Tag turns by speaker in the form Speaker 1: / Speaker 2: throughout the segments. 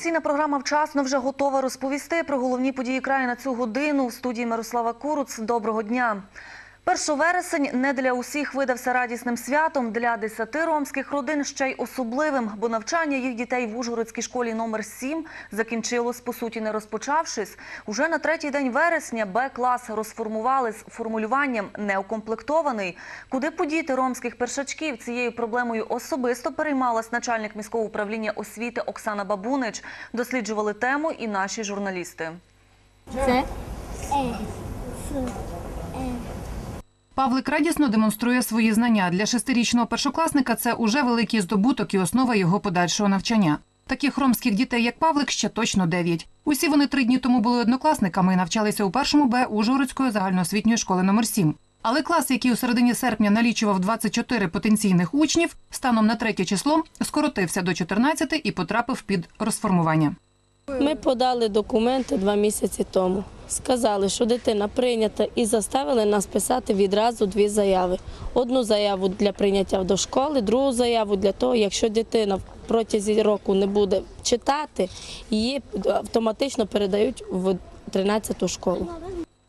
Speaker 1: Інформаційна програма вчасно вже готова розповісти про головні події краю на цю годину. В студії Мирослава Куруц. Доброго дня. 1 вересень не для усіх видався радісним святом. Для 10 ромських родин ще й особливим, бо навчання їх дітей в Ужгородській школі номер 7 закінчилось, по суті, не розпочавшись. Уже на третій день вересня Б-клас розформували з формулюванням «неукомплектований». Куди подіти ромських першачків? Цією проблемою особисто переймалась начальник міського управління освіти Оксана Бабунич. Досліджували тему і наші журналісти.
Speaker 2: Це
Speaker 3: Е, Ф, Е.
Speaker 4: Павлик радісно демонструє свої знання. Для шестирічного першокласника це уже великий здобуток і основа його подальшого навчання. Таких ромських дітей, як Павлик, ще точно дев'ять. Усі вони три дні тому були однокласниками і навчалися у першому Б Ужгородської загальноосвітньої школи номер 7 Але клас, який у середині серпня налічував 24 потенційних учнів, станом на третє число скоротився до 14 і потрапив під розформування.
Speaker 2: ми подали документи два місяці тому. Сказали, що дитина прийнята і заставили нас писати відразу дві заяви. Одну заяву для прийняття до школи, другу заяву для того, якщо дитина протягом року не буде читати, її автоматично передають в 13-ту школу.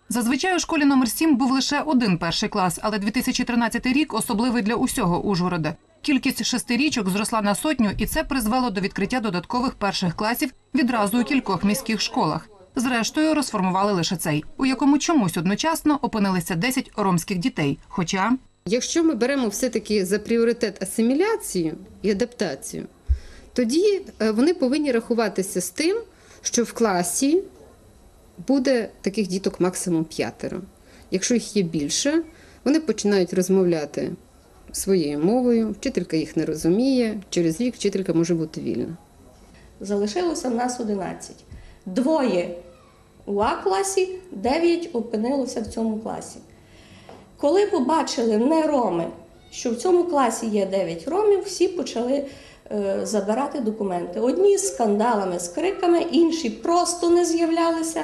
Speaker 4: Зазвичай у школі номер 7 був лише один перший клас, але 2013 рік особливий для усього Ужгорода. Кількість шестирічок зросла на сотню, і це призвело до відкриття додаткових перших класів відразу у кількох міських школах. Зрештою, розформували лише цей, у якому чомусь одночасно опинилися 10 ромських дітей. Хоча
Speaker 5: Якщо ми беремо все-таки за пріоритет асиміляцію і адаптацію, тоді е, вони повинні рахуватися з тим, що в класі буде таких діток максимум п'ятеро. Якщо їх є більше, вони починають розмовляти своєю мовою, вчителька їх не розуміє, через рік вчителька може бути вільна.
Speaker 6: Залишилося в нас 11. Двоє у А-класі, 9 опинилося в цьому класі. Коли побачили не роми, що в цьому класі є 9 ромів, всі почали е, забирати документи. Одні з скандалами, з криками, інші просто не з'являлися.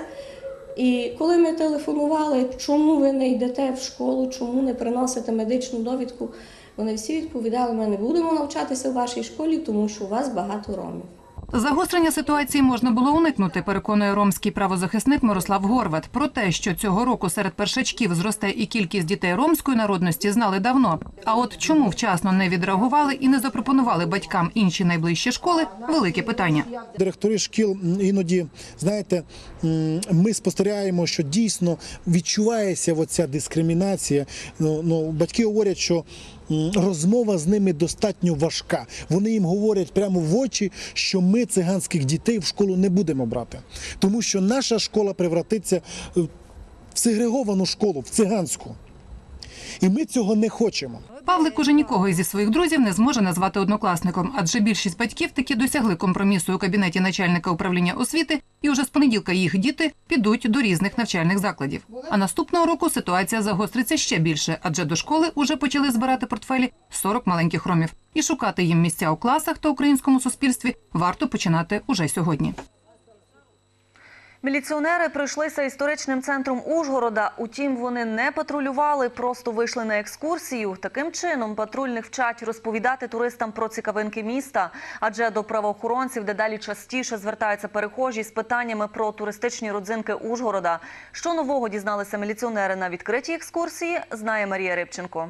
Speaker 6: І коли ми телефонували, чому ви не йдете в школу, чому не приносите медичну довідку, вони всі відповідали: ми не будемо навчатися в вашій школі, тому що у вас багато ромів.
Speaker 4: Загострення ситуації можна було уникнути, переконує ромський правозахисник Мирослав Горват. Про те, що цього року серед першачків зросте і кількість дітей ромської народності, знали давно. А от чому вчасно не відреагували і не запропонували батькам інші найближчі школи велике питання.
Speaker 7: Директори шкіл іноді, знаєте, ми спостерігаємо, що дійсно відчувається оця дискримінація. Ну, ну, батьки говорять, що розмова з ними достатньо важка. Вони їм говорять прямо в очі, що ми циганських дітей в школу не будемо брати, тому що наша школа превратится е, в сегреговану школу, в циганську. І ми цього не хочемо.
Speaker 4: Павлик уже нікого ізі своїх друзів не зможе назвати однокласником, адже більшість батьків таки досягли компромісу у кабінеті начальника управління освіти, і уже з понеділка їх діти підуть до різних навчальних закладів. А наступного року ситуація загостриться ще більше, адже до школи уже почали збирати портфелі 40 маленьких ромів. І шукати їм місця у класах та українському суспільстві варто починати уже сьогодні.
Speaker 1: Міліціонери пройшлися історичним центром Ужгорода. Утім, вони не патрулювали, просто вийшли на екскурсію. Таким чином патрульних вчать розповідати туристам про цікавинки міста, адже до правоохоронців дедалі частіше звертаються перехожі з питаннями про туристичні родзинки Ужгорода. Що нового дізналися міліціонери на відкритій екскурсії, знає Марія Рибченко.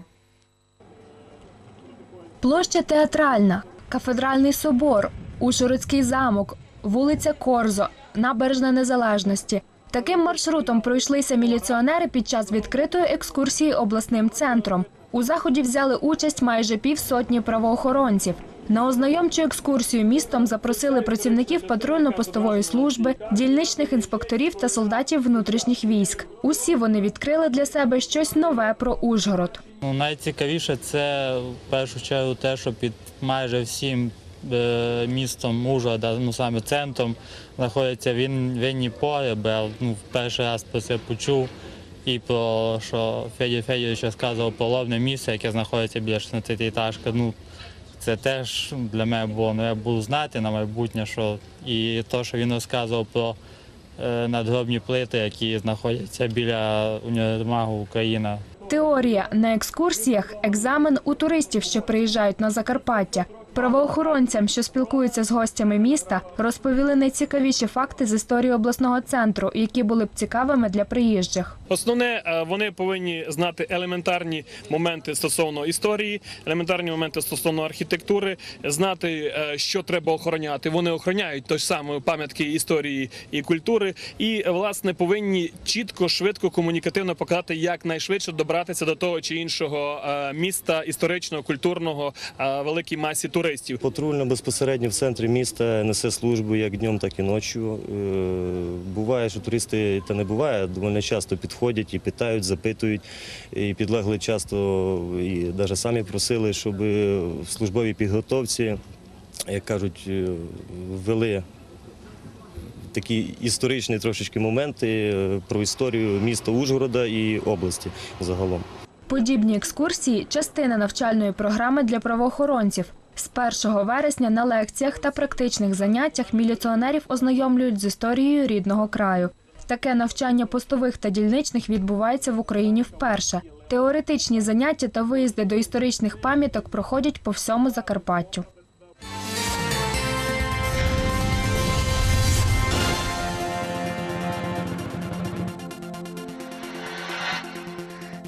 Speaker 8: Площа Театральна, Кафедральний собор, Ужгородський замок, вулиця Корзо, Набережна Незалежності. Таким маршрутом пройшлися міліціонери під час відкритої екскурсії обласним центром. У заході взяли участь майже півсотні правоохоронців. На ознайомчу екскурсію містом запросили працівників патрульно-постової служби, дільничних інспекторів та солдатів внутрішніх військ. Усі вони відкрили для себе щось нове про Ужгород.
Speaker 9: Ну, найцікавіше це в першу чергу те, що під майже всім містом Ужгорода, ну саме центром, знаходяться він, винні погреби. Я, Ну, перший раз про це почув. І про що Федір Федорович розказував про ловне місце, яке знаходиться біля 16 етажка. Ну, це теж для мене було, ну я буду знати на майбутнє, що і те, що він розказував про е, надгробні плити, які знаходяться біля універмагу Україна.
Speaker 8: Теорія на екскурсіях екзамен у туристів, що приїжджають на Закарпаття. Правоохоронцям, що спілкуються з гостями міста, розповіли найцікавіші факти з історії обласного центру, які були б цікавими для приїжджих.
Speaker 10: Основне, е, вони повинні знати елементарні моменти стосовно історії, елементарні моменти стосовно архітектури, знати, е, що треба охороняти. Вони охороняють той саме пам'ятки історії і культури, і власне повинні чітко, швидко, комунікативно показати, як найшвидше добратися до того чи іншого е, міста історичного, культурного, е, великій масі туристів.
Speaker 11: Патрульна безпосередньо в центрі міста несе службу як днем, так і ночі. Е, Буває, що туристи та не буває, доволі часто підходять і питають, запитують. І підлегли часто і навіть самі просили, щоб в службовій підготовці, як кажуть, е, ввели такі історичні трошечки моменти е, про історію міста Ужгорода і області загалом.
Speaker 8: Подібні екскурсії частина навчальної програми для правоохоронців. З 1 вересня на лекціях та практичних заняттях міліціонерів ознайомлюють з історією рідного краю. Таке навчання постових та дільничних відбувається в Україні вперше. Теоретичні заняття та виїзди до історичних пам'яток проходять по всьому Закарпаттю.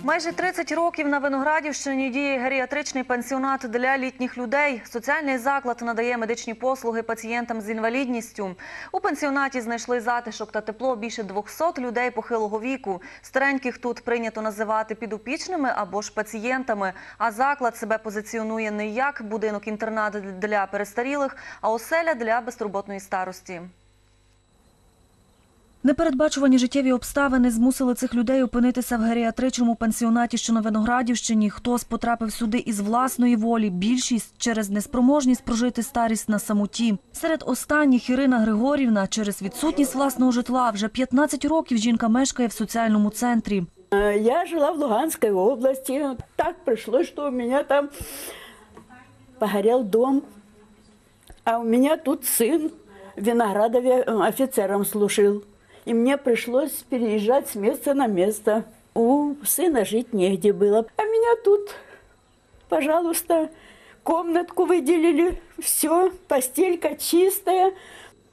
Speaker 12: Майже 30 років на Виноградівщині діє геріатричний пенсіонат для літніх людей. Соціальний заклад надає медичні послуги пацієнтам з інвалідністю. У пенсіонаті знайшли затишок та тепло більше 200 людей похилого віку. Стареньких тут прийнято називати підопічними або ж пацієнтами. А заклад себе позиціонує не як будинок-інтернат для перестарілих, а оселя для безтурботної старості. Непередбачувані життєві обставини змусили цих людей опинитися в геріатричному пансіонаті, що на Виноградівщині. Хтось потрапив сюди із власної волі, більшість через неспроможність прожити старість на самоті. Серед останніх Ірина Григорівна через відсутність власного житла вже 15 років жінка мешкає в соціальному центрі.
Speaker 13: Э, Я жила в Луганской области. Так пришлось, что у меня там погорел дом. А у меня тут сын в Виноградове э, офицером служил. И мне пришлось переезжать с места на место. У сына жить негде было. А меня тут, пожалуйста, комнатку выделили. Все, постелька чистая.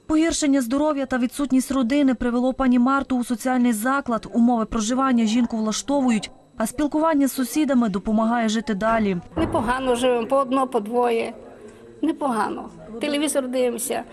Speaker 12: Погіршення здоров'я та відсутність родини привело пані Марту у соціальний заклад. Умови проживання жінку влаштовують, а спілкування з сусідами допомагає жити далі.
Speaker 14: Непогано живемо, по одно, по двоє. Непогано. Телевізор дивимося.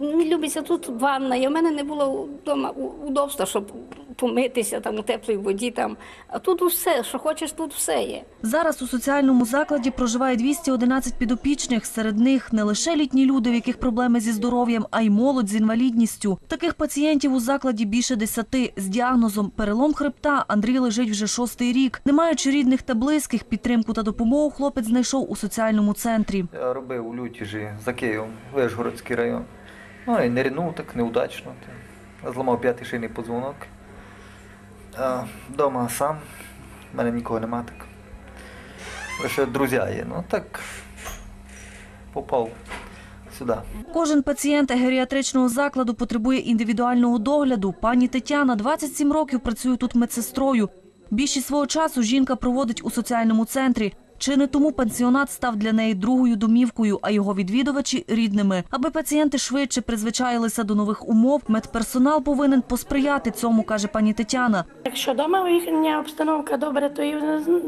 Speaker 14: Не любиться тут ванна. І в мене не було вдома удобства, щоб помитися там у теплій воді. Там. А тут усе, що хочеш, тут все є.
Speaker 12: Зараз у соціальному закладі проживає 211 підопічних. Серед них не лише літні люди, в яких проблеми зі здоров'ям, а й молодь з інвалідністю. Таких пацієнтів у закладі більше десяти. З діагнозом перелом хребта Андрій лежить вже шостий рік. Не маючи рідних та близьких, підтримку та допомогу хлопець знайшов у соціальному центрі.
Speaker 15: Я робив у Лютіжі за Києвом, Вишгородський район. Ну і не ринув так неудачно. Зламав п'ятий шийний позвонок. А, Дома сам, в мене нікого нема так. Лише друзі є. Ну так попав сюди.
Speaker 12: Кожен пацієнт геріатричного закладу потребує індивідуального догляду. Пані Тетяна 27 років працює тут медсестрою. Більшість свого часу жінка проводить у соціальному центрі. Чи не тому пансіонат став для неї другою домівкою, а його відвідувачі рідними. Аби пацієнти швидше призвичаїлися до нових умов, медперсонал повинен посприяти цьому, каже пані Тетяна.
Speaker 16: Якщо вдома їхня обстановка добре, то і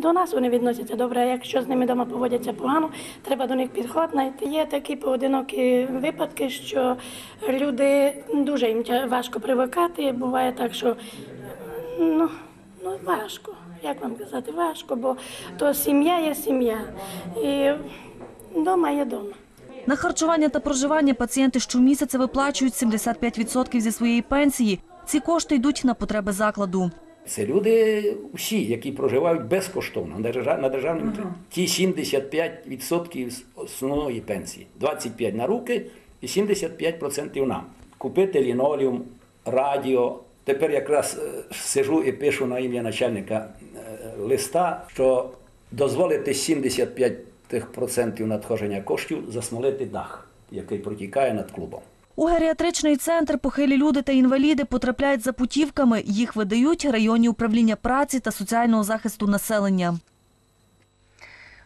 Speaker 16: до нас вони відносяться добре. Якщо з ними вдома поводяться погано, треба до них підход знайти. Є такі поодинокі випадки, що люди дуже їм важко привикати. Буває так, що ну, ну важко. Як вам казати, важко, бо то сім'я є сім'я. І вдома є вдома.
Speaker 12: На харчування та проживання пацієнти щомісяця виплачують 75% зі своєї пенсії. Ці кошти йдуть на потреби закладу.
Speaker 17: Це люди всі, які проживають безкоштовно на держав- на державному ті 75% з основної пенсії, 25 на руки і 75% нам. Купити лінолеум, радіо. Тепер якраз е, сижу і пишу на ім'я начальника е, листа, що дозволити 75% надходження коштів засмолити дах, який протікає над клубом.
Speaker 12: У геріатричний центр похилі люди та інваліди потрапляють за путівками. Їх видають районні управління праці та соціального захисту населення.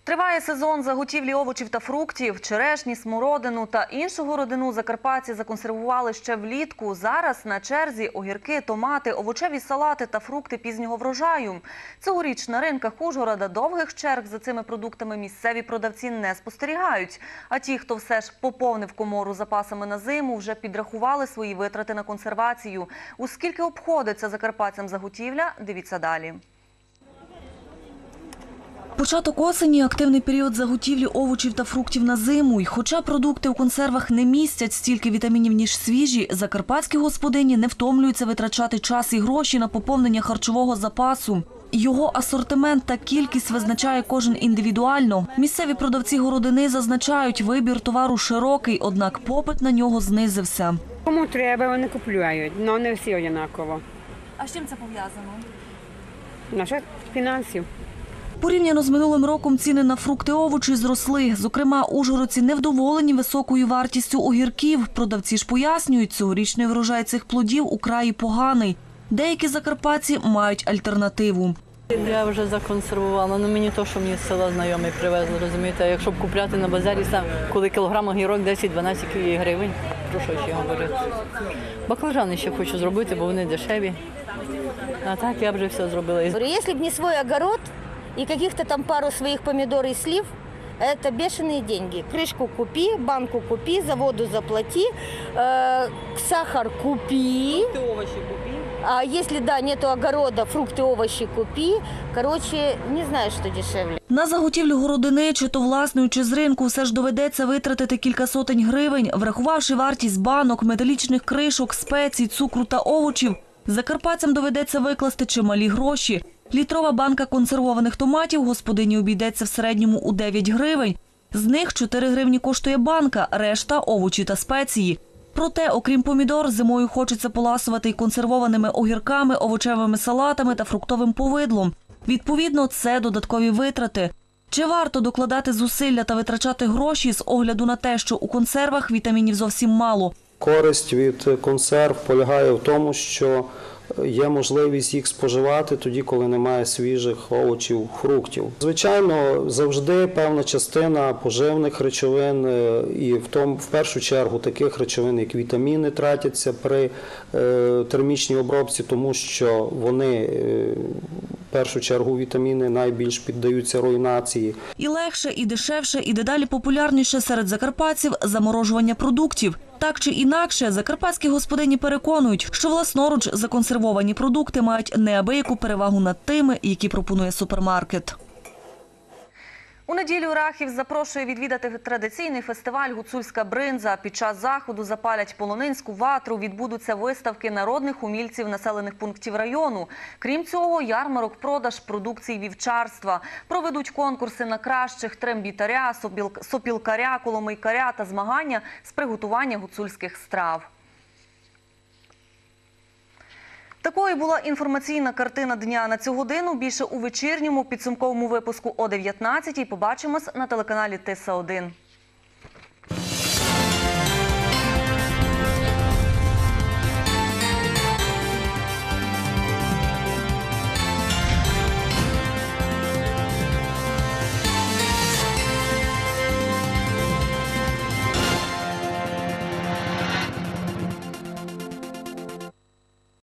Speaker 12: Триває сезон заготівлі овочів та фруктів. Черешні, смородину та іншу городину закарпатці законсервували ще влітку. Зараз на черзі огірки, томати, овочеві салати та фрукти пізнього врожаю. Цьогоріч на ринках Ужгорода довгих черг за цими продуктами місцеві продавці не спостерігають. А ті, хто все ж поповнив комору запасами на зиму, вже підрахували свої витрати на консервацію. У скільки обходиться закарпатцям заготівля, дивіться далі. Початок осені – активний період заготівлі овочів та фруктів на зиму. І хоча продукти у консервах не містять стільки вітамінів, ніж свіжі, закарпатські господині не втомлюються витрачати час і гроші на поповнення харчового запасу. Його асортимент та кількість визначає кожен індивідуально. Місцеві продавці городини зазначають, вибір товару широкий, однак попит на нього знизився.
Speaker 18: Кому треба, вони купують, але не всі однаково.
Speaker 12: А з чим це пов'язано?
Speaker 18: Наша фінансів.
Speaker 12: Порівняно з минулим роком ціни на фрукти овочі зросли. Зокрема, ужгородці невдоволені високою вартістю огірків. Продавці ж пояснюють, цьогорічний врожай цих плодів у краї поганий. Деякі закарпатці мають альтернативу.
Speaker 19: Я вже законсервувала, ну мені то, що мені з села знайомий привезли, розумієте, якщо б купляти на базарі сам, коли кілограм огірок 10-12 гривень, про що ще говорити. Баклажани ще хочу зробити, бо вони дешеві. А так я вже все зробила.
Speaker 20: Если бы не свой огород и каких-то там пару своих помидор и слив, это бешеные деньги. Крышку купи, банку купи, за воду заплати, э, сахар купи.
Speaker 19: овощи купи.
Speaker 20: А если, да, нету огорода, фрукты, овощи купи. Короче, не знаю, что дешевле.
Speaker 12: На заготівлю городини, чи то власною, чи з ринку, все ж доведеться витратити кілька сотень гривень, врахувавши вартість банок, металічних кришок, спецій, цукру та овочів. Закарпатцям доведеться викласти чималі гроші. Літрова банка консервованих томатів господині обійдеться в середньому у 9 гривень. З них 4 гривні коштує банка, решта – овочі та спеції. Проте, окрім помідор, зимою хочеться поласувати й консервованими огірками, овочевими салатами та фруктовим повидлом. Відповідно, це додаткові витрати. Чи варто докладати зусилля та витрачати гроші з огляду на те, що у консервах вітамінів зовсім мало?
Speaker 21: Користь від консерв полягає в тому, що є можливість їх споживати тоді, коли немає свіжих овочів, фруктів. Звичайно, завжди певна частина поживних речовин е, і в тому, в першу чергу, таких речовин, як вітаміни, тратяться при е, термічній обробці, тому що вони е, в першу чергу вітаміни найбільш піддаються руйнації.
Speaker 12: І легше, і дешевше, і дедалі популярніше серед закарпатців заморожування продуктів. Так чи інакше, закарпатські господині переконують, що власноруч законсервовані продукти мають неабияку перевагу над тими, які пропонує супермаркет. У неділю Рахів запрошує відвідати традиційний фестиваль Гуцульська бринза. Під час заходу запалять полонинську ватру, відбудуться виставки народних умільців населених пунктів району. Крім цього, ярмарок продаж продукції вівчарства. Проведуть конкурси на кращих трембітаря, сопіл- сопілкаря, коломийкаря та змагання з приготування гуцульських страв. Такою була інформаційна картина дня на цю годину. Більше у вечірньому підсумковому випуску о 19-й. Побачимось на телеканалі Тиса 1